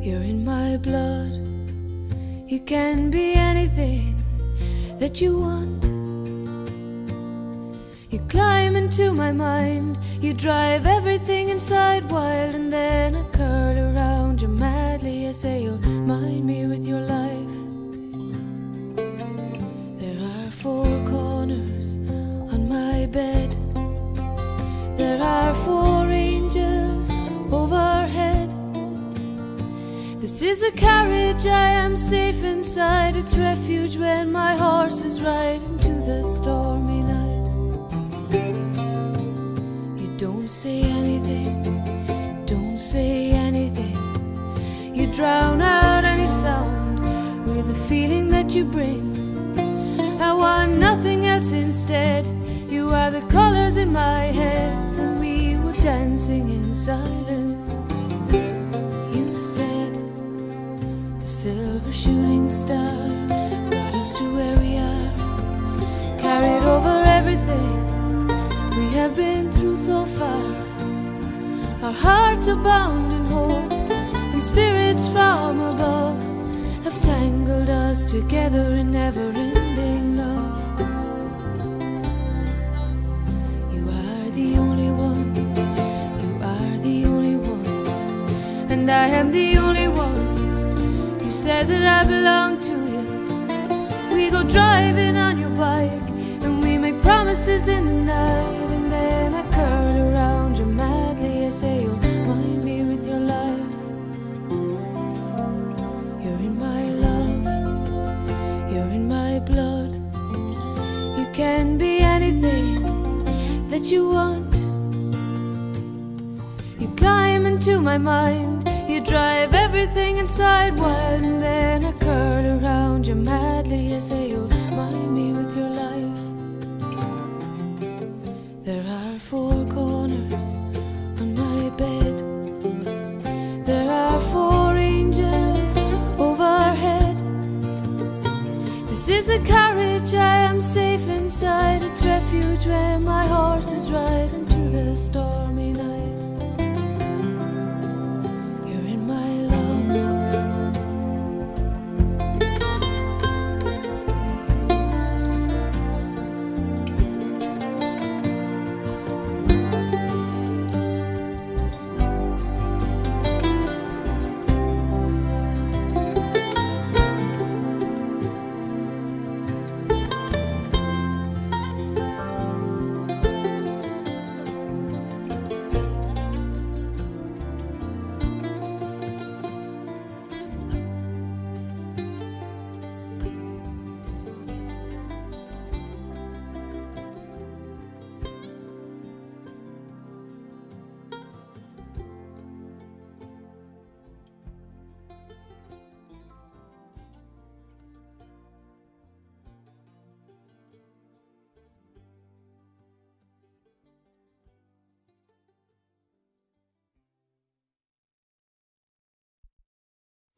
you're in my blood. You can be anything that you want. You climb into my mind, you drive everything inside wild, and then I curl around you madly. I say you'll mind me This is a carriage, I am safe inside its refuge when my horse is ride into the stormy night. You don't say anything, don't say anything. You drown out any sound with the feeling that you bring. I want nothing else instead. You are the colors in my head, and we were dancing in silence. Everything we have been through so far. Our hearts are bound in hope, and spirits from above have tangled us together in never ending love. You are the only one, you are the only one, and I am the only one. You said that I belong to you. We go driving on your bike, make promises in the night, and then I curl around you madly. I say you'll mind me with your life. You're in my love, you're in my blood. You can be anything that you want. You climb into my mind, you drive everything inside wild, and then I curl around you madly. I say you'll mind me This is a carriage, I am safe inside its refuge where my horses ride into the storm.